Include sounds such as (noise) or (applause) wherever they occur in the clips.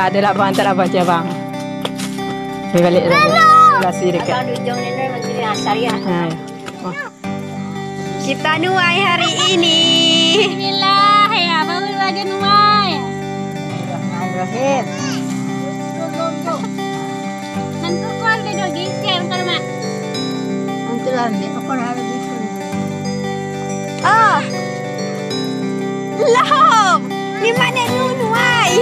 Buka ada lah bang, tak apa aja bang. Balik balik lagi. Sebelah sini dekat. Nenek asar ya. Ha. Oh. Kita nuai hari ini. Bismillah ya, baru aja nuai. Bismillahirrahmanirrahim. Nanti kau ada dogi siapa kalau mak? Untuk ambil, aku nak ada bisa. Oh. Lahom. Di mana nu nuai?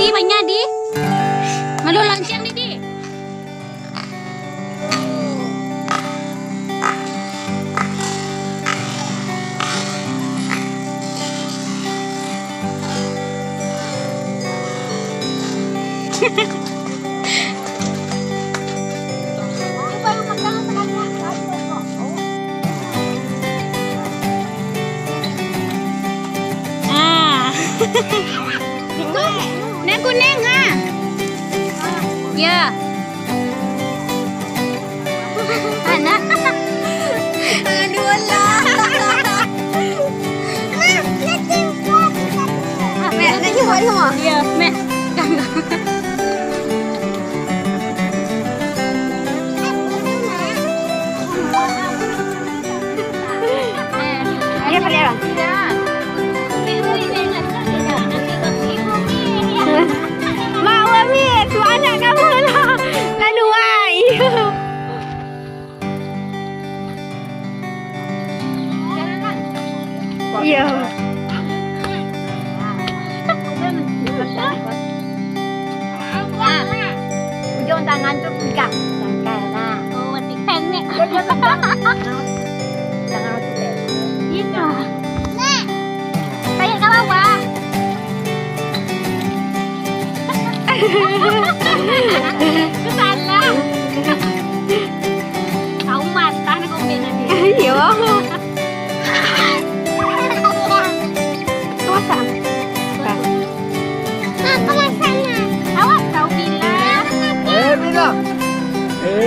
Di banyak di. Malu lancang ni di. (laughs) Ah. Neng kuning ha. Ya. Anak. Aduh lah. Mẹ, nó như vậy không à? Dạ, mẹ. Đang Mẹ. Mẹ. Mẹ. Mẹ. Mẹ. Mẹ. Mẹ.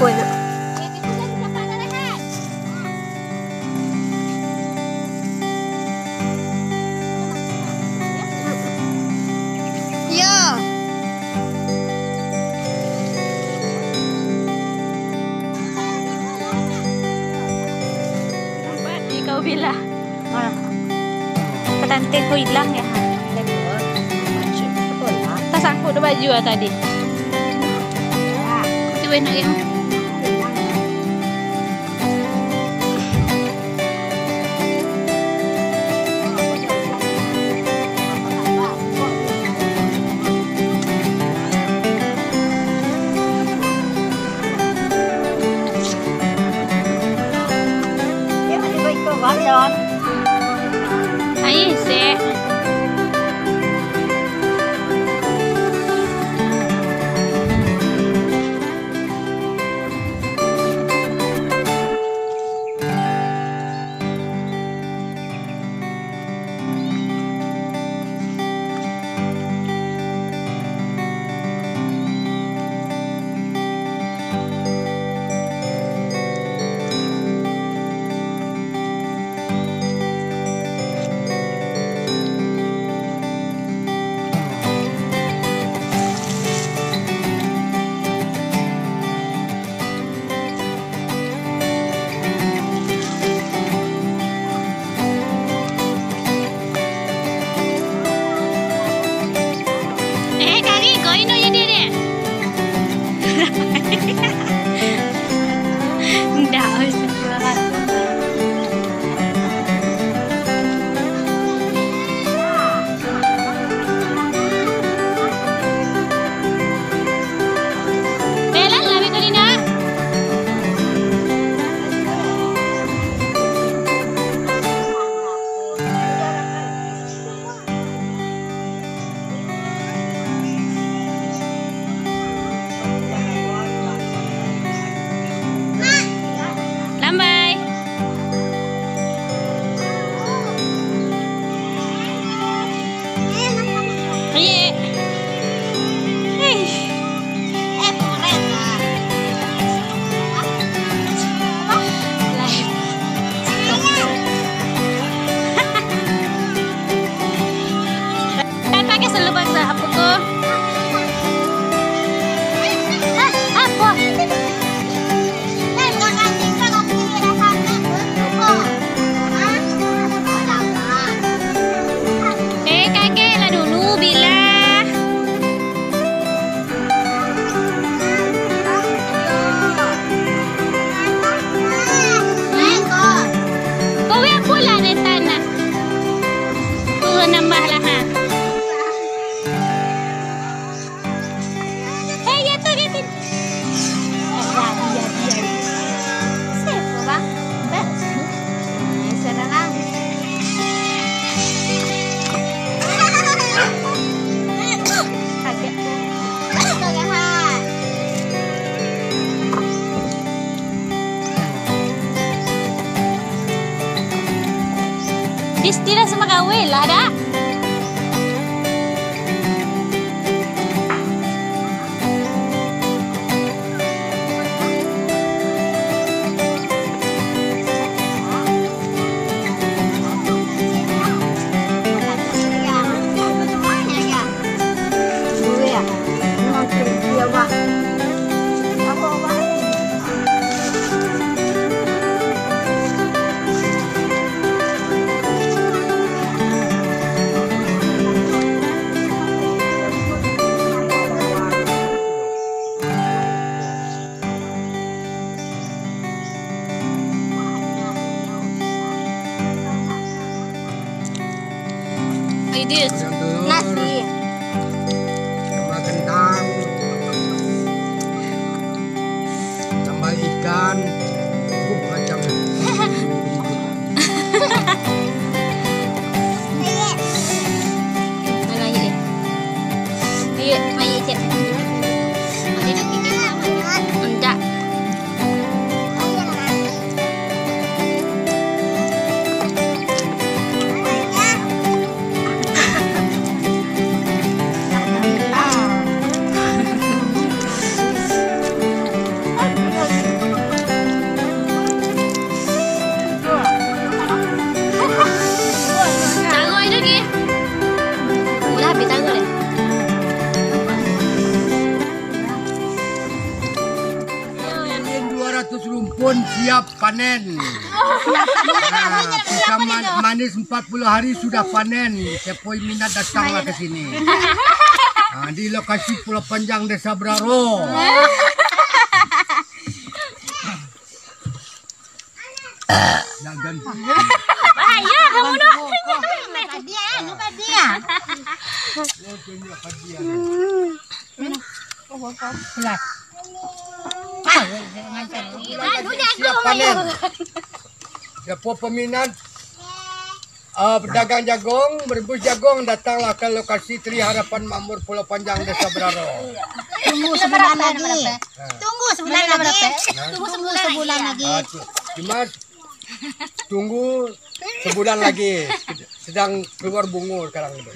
pun ha. Aku hilang ya. Tidak boleh. Tidak boleh. Tidak sanggup. Baju lah tadi. Tu Tidak enak ya. Distila sama kawe lah dah. this? Nasi. Siap panen. Nah, man- manis 40 hari sudah panen. Sepoi minat datanglah ke sini. Nah, di lokasi Pulau Panjang Desa Braro. Jangan Bahaya kamu dah. Siap panen. Siapa peminat uh, pedagang jagung, merebus jagung, datanglah ke lokasi Tri Harapan Makmur Pulau Panjang Desa Braro. Tunggu sebulan lagi. Tunggu sebulan lagi. Tunggu sebulan lagi. Ah, cuma tunggu sebulan lagi. Sedang keluar bunga sekarang itu.